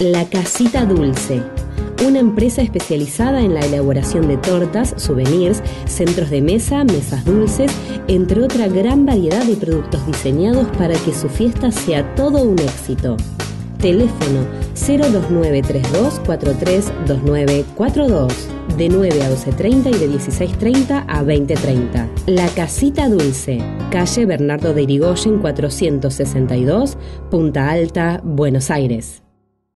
La Casita Dulce, una empresa especializada en la elaboración de tortas, souvenirs, centros de mesa, mesas dulces, entre otra gran variedad de productos diseñados para que su fiesta sea todo un éxito. Teléfono 02932 432942 de 9 a 12.30 y de 16.30 a 20.30. La Casita Dulce, calle Bernardo de Irigoyen 462, Punta Alta, Buenos Aires.